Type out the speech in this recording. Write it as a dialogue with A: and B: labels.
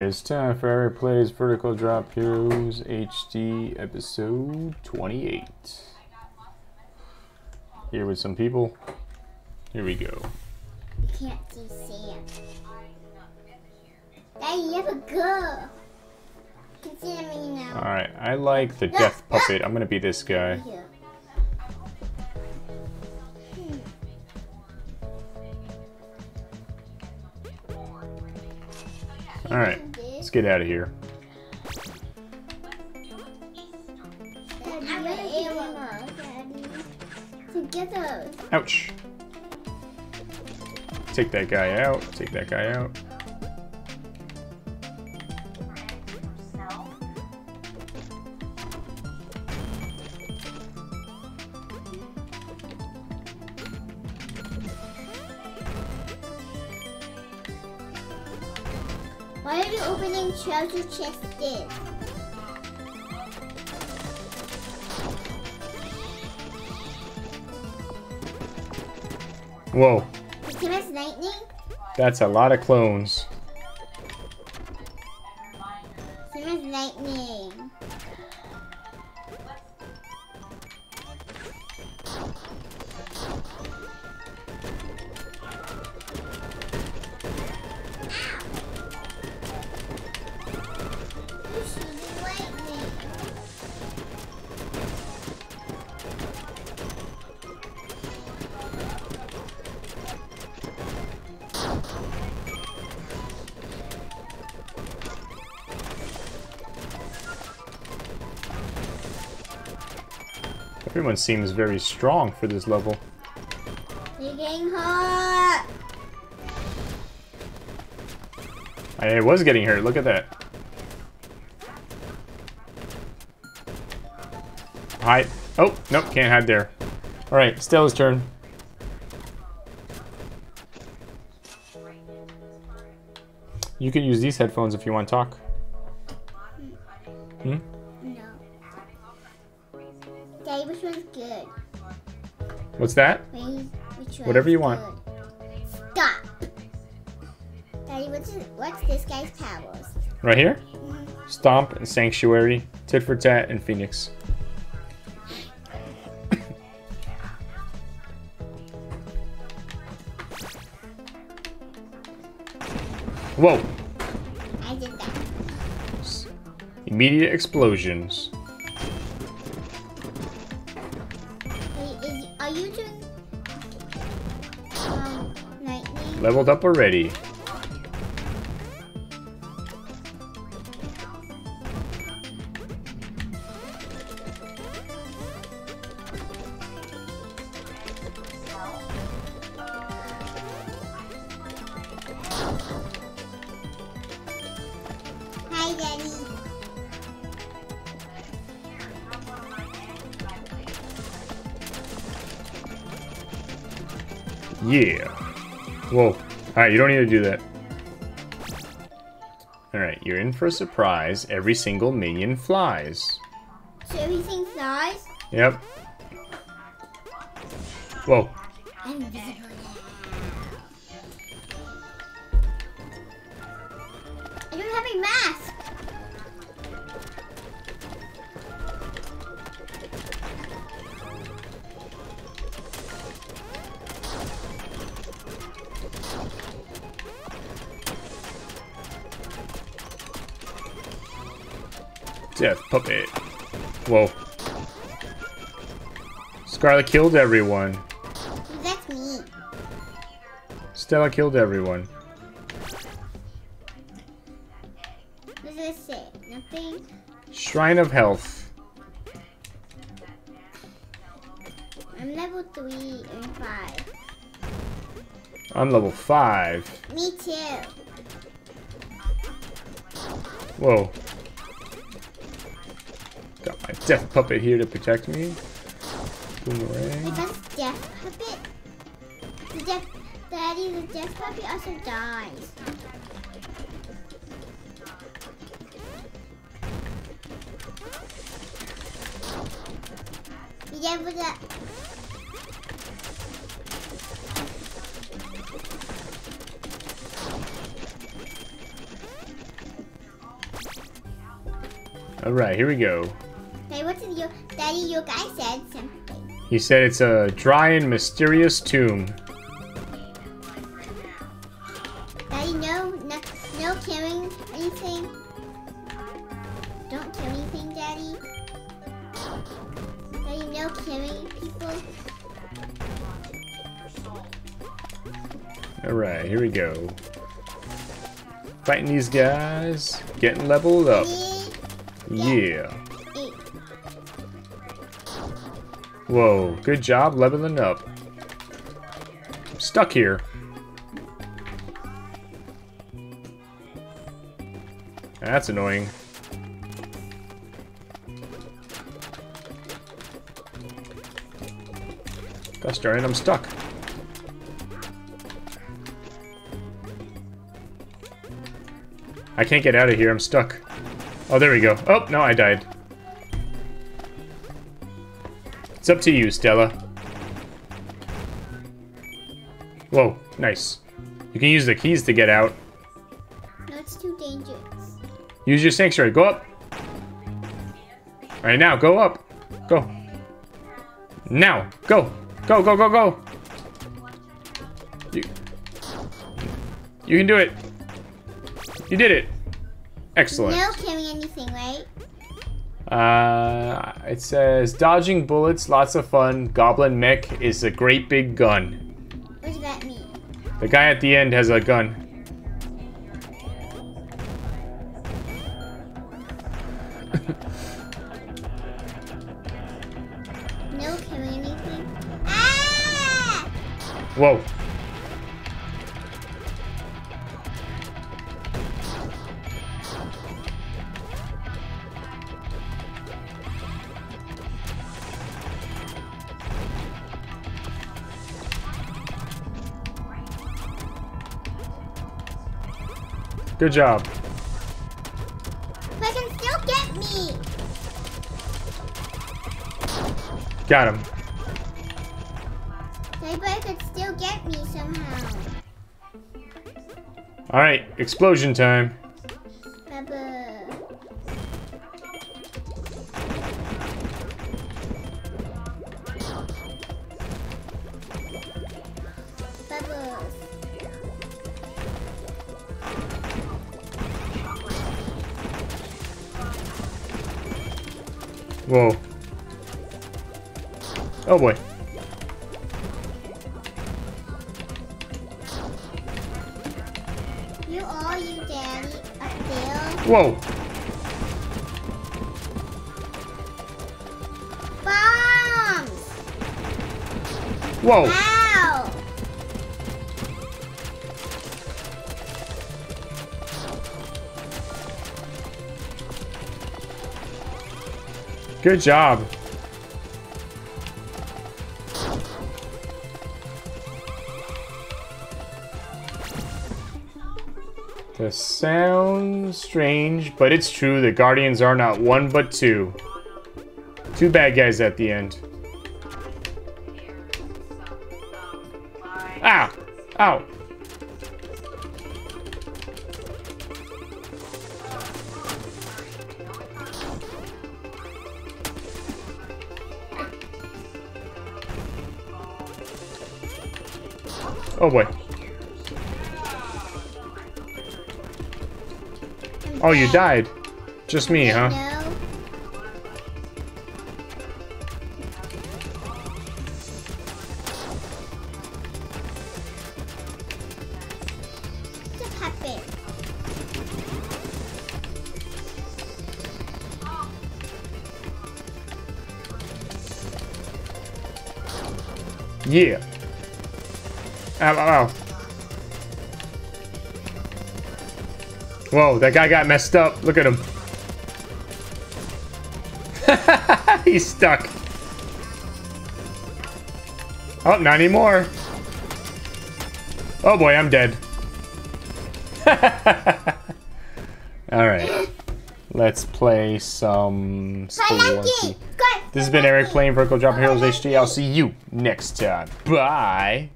A: It's time for Eric Plays Vertical Drop Heroes HD episode 28. Here with some people. Here we go.
B: You can't see Sam. Daddy, you have a girl. Consider me now.
A: Alright, I like the death puppet. I'm gonna be this guy. Alright, let's get out of here.
B: Daddy, you have ammo. Daddy. Together.
A: Ouch. Take that guy out. Take that guy out.
B: Why are you opening treasure chest this?
A: Whoa,
B: lightning?
A: that's a lot of clones.
B: Lightning.
A: Everyone seems very strong for this level.
B: You're getting hot.
A: I was getting hurt, look at that. Hide. Oh, nope, can't hide there. Alright, Stella's turn. You can use these headphones if you want to talk. What's that? Whatever you want.
B: Stop. Daddy, what's what's this guy's powers?
A: Right here? Mm-hmm. Stomp and Sanctuary, Tit for Tat, and Phoenix. Whoa!
B: I did that.
A: Immediate explosions.
B: You um?
A: Leveled up already. Yeah. Whoa. Alright, you don't need to do that. Alright, you're in for a surprise. Every single minion flies.
B: So everything flies?
A: Yep. Whoa.
B: I'm invisible. I don't have a mask.
A: Death puppet. Whoa. Scarlet killed everyone.
B: That's me.
A: Stella killed everyone.
B: What does this say? Nothing?
A: Shrine of Health.
B: I'm level 3 and 5.
A: I'm level 5.
B: Me too.
A: Whoa. Got death puppet here to protect me. Boomerang.
B: Wait, that's Death Puppet? The Death, Daddy, the Death Puppet also dies. Yeah, but that.
A: Alright, here we go.
B: Daddy, what did your Daddy? Your guy said something.
A: He said it's a dry and mysterious tomb.
B: Daddy, no, no, no killing anything. Don't kill anything, Daddy. Daddy, no killing people.
A: Alright, here we go. Fighting these guys. Getting leveled up. Yeah. Whoa, good job leveling up. I'm stuck here. That's annoying. Gosh darn it, I'm stuck. I can't get out of here, I'm stuck. Oh, there we go. Oh, no, I died. It's up to you, Stella. Whoa, nice. You can use the keys to get out.
B: It's too dangerous.
A: Use your sanctuary. Go up. Alright, now, go up. Go. Now, go. Go, go, go, go. You, you can do it. You did it. Excellent.
B: No anything, right?
A: Uh, it says dodging bullets, lots of fun. Goblin mech is a great big gun.
B: What does that mean?
A: The guy at the end has a gun.
B: No killing anything. Ah!
A: Whoa. Good job.
B: But can still get me.
A: Got him.
B: But it could still get me somehow.
A: All right, explosion time. Whoa. Oh boy.
B: You all you daddy up there.
A: Whoa.
B: Bombs!
A: Whoa.
B: Ow!
A: Good job. This sounds strange, but it's true. The Guardians are not one but two. Two bad guys at the end. Ah! Ow! Ow! Oh boy. Oh, you died. Just me, huh? Yeah. Ow, ow, ow. Whoa, that guy got messed up. Look at him. He's stuck. Oh, not anymore. Oh boy, I'm dead. Alright. Let's play some
B: Spelunky!
A: This has been Eric playing Vertical Drop Heroes HD. I'll see you next time. Bye.